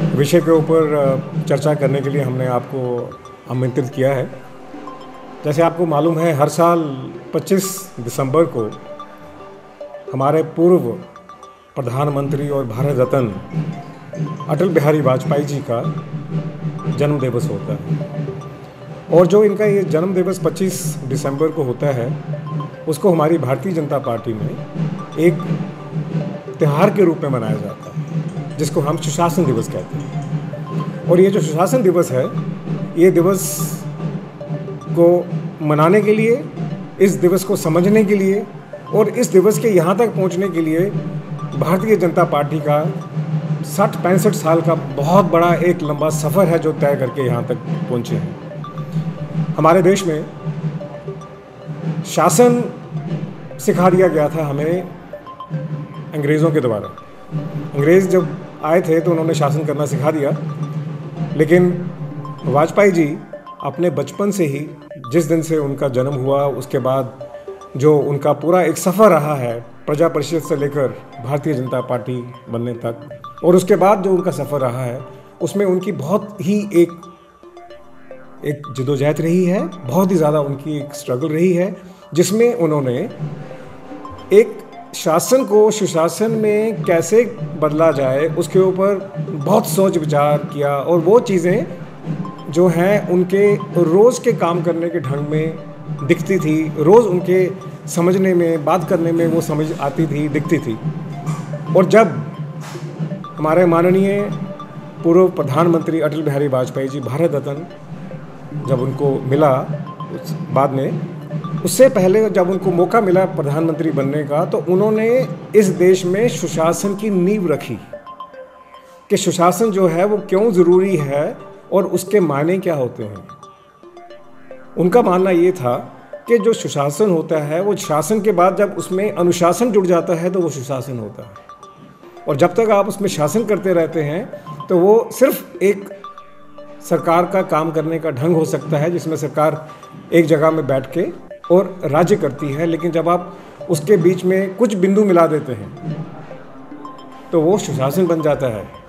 विषय के ऊपर चर्चा करने के लिए हमने आपको आमंत्रित किया है। जैसे आपको मालूम है, हर साल 25 दिसंबर को हमारे पूर्व प्रधानमंत्री और भारत रत्न अटल बिहारी वाजपेयी जी का जन्म दिवस होता है। और जो इनका ये जन्म दिवस 25 दिसंबर को होता है, उसको हमारी भारतीय जनता पार्टी में एक त्यौहार के रूप में मनाया जाता है। जिसको हम सुशासन दिवस कहते हैं। और ये जो सुशासन दिवस है, ये दिवस को मनाने के लिए, इस दिवस को समझने के लिए और इस दिवस के यहाँ तक पहुँचने के लिए भारतीय जनता पार्टी का साठ पैंसठ साल का बहुत बड़ा एक लंबा सफ़र है जो तय करके यहाँ तक पहुँचे हैं। हमारे देश में शासन सिखा दिया गया था हमें अंग्रेज़ों के द्वारा। अंग्रेज़ जब आए थे तो उन्होंने शासन करना सिखा दिया। लेकिन वाजपेयी जी अपने बचपन से ही, जिस दिन से उनका जन्म हुआ, उसके बाद जो उनका पूरा एक सफ़र रहा है, प्रजा परिषद से लेकर भारतीय जनता पार्टी बनने तक, और उसके बाद जो उनका सफ़र रहा है, उसमें उनकी बहुत ही एक एक जदोजहद रही है, बहुत ही ज़्यादा उनकी एक स्ट्रगल रही है, जिसमें उन्होंने एक शासन को सुशासन में कैसे बदला जाए, उसके ऊपर बहुत सोच विचार किया और वो चीज़ें जो हैं, उनके रोज़ के काम करने के ढंग में दिखती थी। रोज़ उनके समझने में, बात करने में वो समझ आती थी, दिखती थी। और जब हमारे माननीय पूर्व प्रधानमंत्री अटल बिहारी वाजपेयी जी, भारत रत्न जब उनको मिला उस बाद में उससे पहले जब उनको मौका मिला प्रधानमंत्री बनने का तो उन्होंने इस देश में सुशासन की नींव रखी कि सुशासन जो है वो क्यों ज़रूरी है और उसके मायने क्या होते हैं। उनका मानना ये था कि जो सुशासन होता है, वो शासन के बाद जब उसमें अनुशासन जुड़ जाता है तो वो सुशासन होता है। और जब तक आप उसमें शासन करते रहते हैं तो वो सिर्फ़ एक सरकार का काम करने का ढंग हो सकता है, जिसमें सरकार एक जगह में बैठ के और राज्य करती है, लेकिन जब आप उसके बीच में कुछ बिंदु मिला देते हैं तो वो सुशासन बन जाता है।